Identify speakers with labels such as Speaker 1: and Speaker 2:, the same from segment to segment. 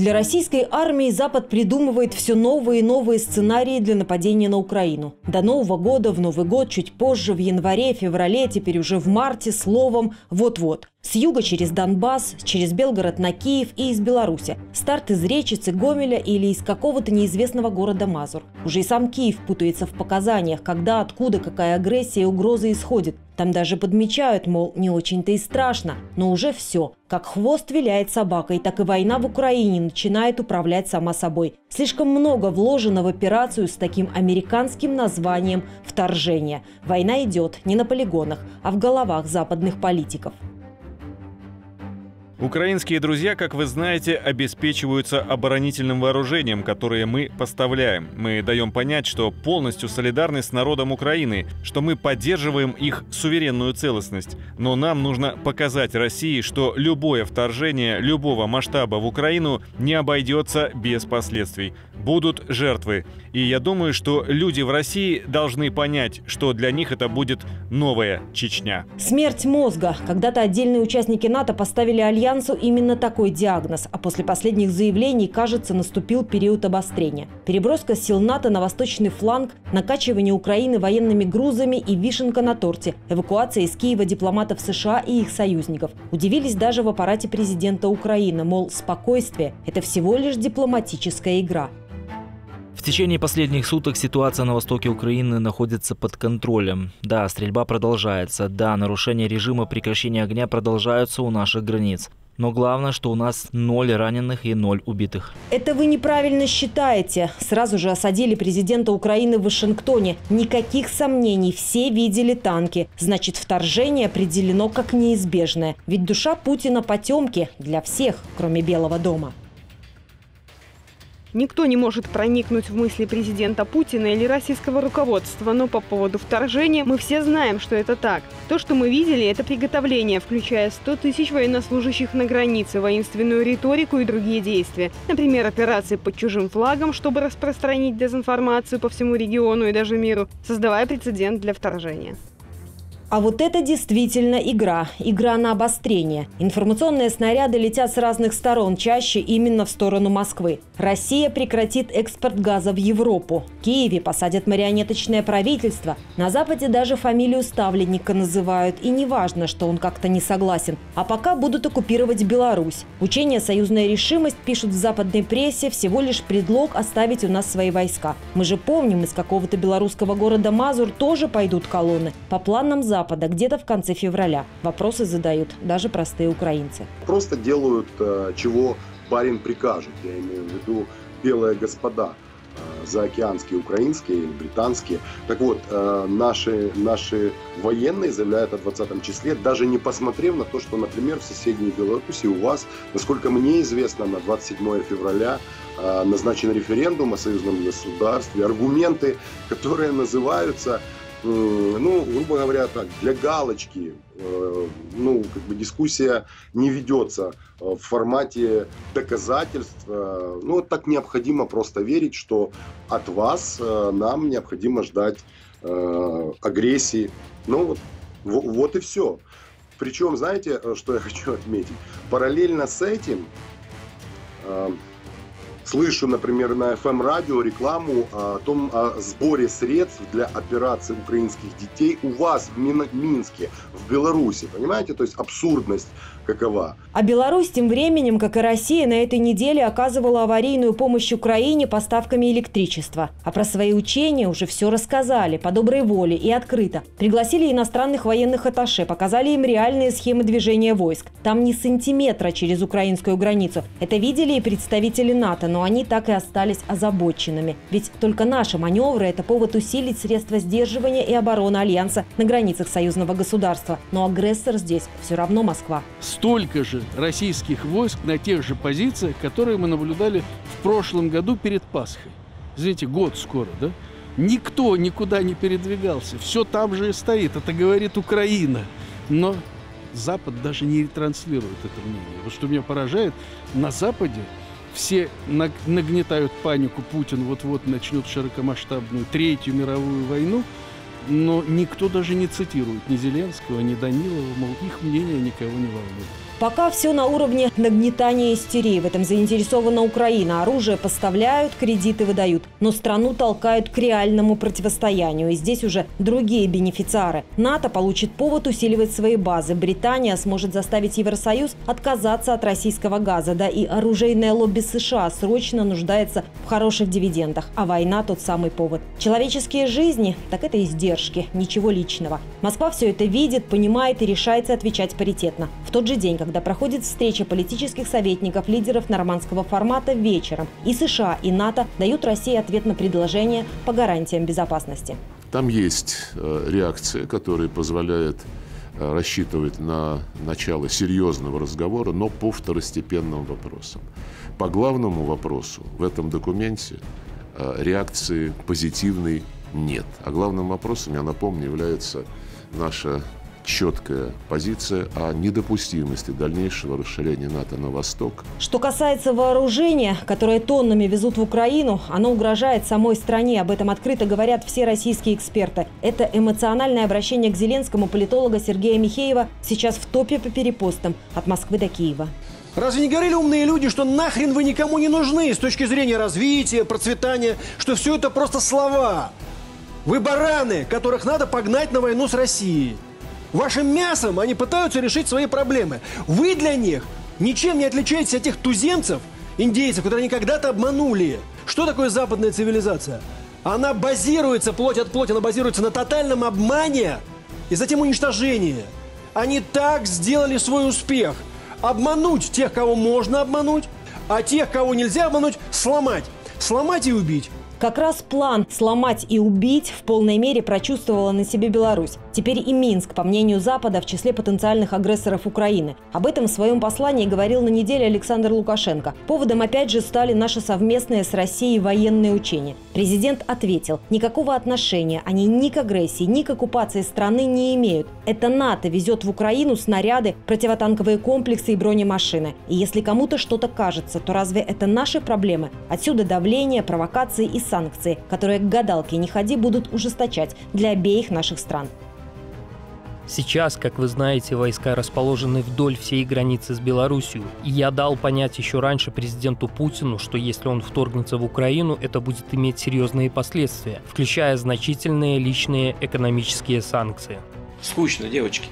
Speaker 1: Для российской армии Запад придумывает все новые и новые сценарии для нападения на Украину. До Нового года, в Новый год, чуть позже, в январе, феврале, теперь уже в марте, словом, вот-вот. С юга через Донбасс, через Белгород на Киев и из Беларуси. Старт из Речицы, Гомеля или из какого-то неизвестного города Мазур. Уже и сам Киев путается в показаниях, когда, откуда, какая агрессия и угроза исходит. Там даже подмечают, мол, не очень-то и страшно, но уже все. Как хвост виляет собакой, так и война в Украине начинает управлять сама собой. Слишком много вложено в операцию с таким американским названием «вторжение». Война идет не на полигонах, а в головах западных политиков.
Speaker 2: Украинские друзья, как вы знаете, обеспечиваются оборонительным вооружением, которое мы поставляем. Мы даем понять, что полностью солидарны с народом Украины, что мы поддерживаем их суверенную целостность. Но нам нужно показать России, что любое вторжение любого масштаба в Украину не обойдется без последствий. Будут жертвы. И я думаю, что люди в России должны понять, что для них это будет новая Чечня.
Speaker 1: Смерть мозга. Когда-то отдельные участники НАТО поставили Альянсу именно такой диагноз, а после последних заявлений, кажется, наступил период обострения. Переброска сил НАТО на восточный фланг, накачивание Украины военными грузами и вишенка на торте, эвакуация из Киева дипломатов США и их союзников. Удивились даже в аппарате президента Украины, мол, спокойствие – это всего лишь дипломатическая игра.
Speaker 3: В течение последних суток ситуация на востоке Украины находится под контролем. Да, стрельба продолжается. Да, нарушения режима прекращения огня продолжаются у наших границ. Но главное, что у нас ноль раненых и ноль убитых.
Speaker 1: Это вы неправильно считаете. Сразу же осадили президента Украины в Вашингтоне. Никаких сомнений, все видели танки. Значит, вторжение определено как неизбежное. Ведь душа Путина потемки для всех, кроме Белого дома.
Speaker 4: Никто не может проникнуть в мысли президента Путина или российского руководства, но по поводу вторжения мы все знаем, что это так. То, что мы видели, это приготовление, включая 100 тысяч военнослужащих на границе, воинственную риторику и другие действия. Например, операции под чужим флагом, чтобы распространить дезинформацию по всему региону и даже миру, создавая прецедент для вторжения.
Speaker 1: А вот это действительно игра. Игра на обострение. Информационные снаряды летят с разных сторон, чаще именно в сторону Москвы. Россия прекратит экспорт газа в Европу. В Киеве посадят марионеточное правительство. На Западе даже фамилию ставленника называют. И не важно, что он как-то не согласен. А пока будут оккупировать Беларусь. Учение «Союзная решимость» пишут в западной прессе всего лишь предлог оставить у нас свои войска. Мы же помним, из какого-то белорусского города Мазур тоже пойдут колонны. По планам Запада Запада где-то в конце февраля. Вопросы задают даже простые украинцы.
Speaker 5: Просто делают, э, чего барин прикажет. Я имею в виду белые господа э, заокеанские, украинские, британские. Так вот, э, наши, наши военные заявляют о 20 числе, даже не посмотрев на то, что, например, в соседней Беларуси у вас, насколько мне известно, на 27 февраля назначен референдум о союзном государстве. Аргументы, которые называются ну, грубо говоря, так, для галочки, э, ну, как бы дискуссия не ведется э, в формате доказательств. Э, ну, так необходимо просто верить, что от вас нам необходимо ждать агрессии. Ну, вот, вот и все. Причем, знаете, что я хочу отметить? Параллельно с этим слышу, например, на FM-радио рекламу о том о сборе средств для операции украинских детей у вас в Минске, в Беларуси. Понимаете? То есть абсурдность какова.
Speaker 1: А Беларусь тем временем, как и Россия, на этой неделе оказывала аварийную помощь Украине поставками электричества. А про свои учения уже все рассказали, по доброй воле и открыто. Пригласили иностранных военных атташе, показали им реальные схемы движения войск. Там ни сантиметра через украинскую границу. Это видели и представители НАТО, но они так и остались озабоченными. Ведь только наши маневры – это повод усилить средства сдерживания и обороны Альянса на границах союзного государства. Но агрессор здесь все равно Москва
Speaker 6: столько же российских войск на тех же позициях, которые мы наблюдали в прошлом году перед Пасхой. Извините, год скоро, да? Никто никуда не передвигался. Все там же и стоит. Это говорит Украина. Но Запад даже не ретранслирует это мнение. Вот что меня поражает, на Западе все нагнетают панику, Путин вот-вот начнет широкомасштабную Третью мировую войну – но никто даже не цитирует ни Зеленского, ни Данилова, мол, их мнение никого не волнует.
Speaker 1: Пока все на уровне нагнетания истерии. В этом заинтересована Украина. Оружие поставляют, кредиты выдают. Но страну толкают к реальному противостоянию. И здесь уже другие бенефициары. НАТО получит повод усиливать свои базы. Британия сможет заставить Евросоюз отказаться от российского газа. Да и оружейное лобби США срочно нуждается в хороших дивидендах. А война – тот самый повод. Человеческие жизни – так это издержки. Ничего личного. Москва все это видит, понимает и решается отвечать паритетно. В тот же день, когда проходит встреча политических советников лидеров нормандского формата вечером. И США, и НАТО дают России ответ на предложение по гарантиям безопасности.
Speaker 7: Там есть э, реакция, которая позволяет э, рассчитывать на начало серьезного разговора, но по второстепенным вопросам. По главному вопросу в этом документе э, реакции позитивной нет. А главным вопросом, я напомню, является наша четкая позиция о недопустимости дальнейшего расширения НАТО на восток.
Speaker 1: Что касается вооружения, которое тоннами везут в Украину, оно угрожает самой стране. Об этом открыто говорят все российские эксперты. Это эмоциональное обращение к Зеленскому политолога Сергея Михеева сейчас в топе по перепостам от Москвы до Киева.
Speaker 8: Разве не говорили умные люди, что нахрен вы никому не нужны с точки зрения развития, процветания, что все это просто слова? Вы бараны, которых надо погнать на войну с Россией. Вашим мясом они пытаются решить свои проблемы. Вы для них ничем не отличаетесь от тех туземцев, индейцев, которые они когда-то обманули. Что такое западная цивилизация? Она базируется, плоть от плоти, она базируется на тотальном обмане и затем уничтожении. Они так сделали свой успех. Обмануть тех, кого можно обмануть, а тех, кого нельзя обмануть, сломать. Сломать и убить.
Speaker 1: Как раз план «сломать и убить» в полной мере прочувствовала на себе Беларусь. Теперь и Минск, по мнению Запада, в числе потенциальных агрессоров Украины. Об этом в своем послании говорил на неделе Александр Лукашенко. Поводом опять же стали наши совместные с Россией военные учения. Президент ответил, никакого отношения они ни к агрессии, ни к оккупации страны не имеют. Это НАТО везет в Украину снаряды, противотанковые комплексы и бронемашины. И если кому-то что-то кажется, то разве это наши проблемы? Отсюда давление, провокации и санкции, которые к гадалке не ходи будут ужесточать для обеих наших стран.
Speaker 9: Сейчас, как вы знаете, войска расположены вдоль всей границы с Белоруссией. И я дал понять еще раньше президенту Путину, что если он вторгнется в Украину, это будет иметь серьезные последствия, включая значительные личные экономические санкции.
Speaker 10: Скучно, девочки.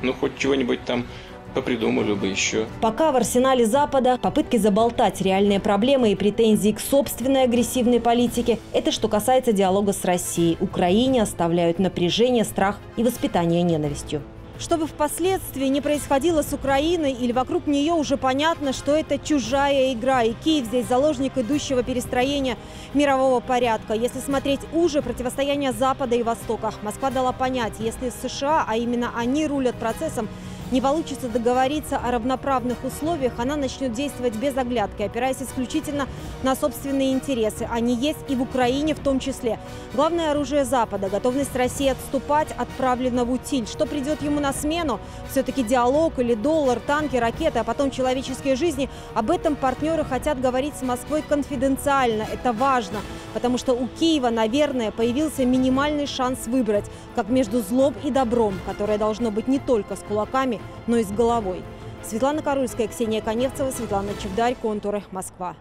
Speaker 10: Ну, хоть чего-нибудь там попридумали бы еще.
Speaker 1: Пока в арсенале Запада попытки заболтать реальные проблемы и претензии к собственной агрессивной политике – это что касается диалога с Россией. Украине оставляют напряжение, страх и воспитание ненавистью. Чтобы впоследствии не происходило с Украиной или вокруг нее уже понятно, что это чужая игра, и Киев здесь заложник идущего перестроения мирового порядка. Если смотреть уже противостояние Запада и Востока, Москва дала понять, если США, а именно они рулят процессом, не получится договориться о равноправных условиях, она начнет действовать без оглядки, опираясь исключительно на собственные интересы. Они есть и в Украине в том числе. Главное оружие Запада, готовность России отступать отправлена в утиль. Что придет ему на смену? Все-таки диалог или доллар, танки, ракеты, а потом человеческие жизни. Об этом партнеры хотят говорить с Москвой конфиденциально. Это важно, потому что у Киева, наверное, появился минимальный шанс выбрать, как между злом и добром, которое должно быть не только с кулаками, но и с головой. Светлана Карульская, Ксения Коневцева, Светлана Чевдарь, Контуры, Москва.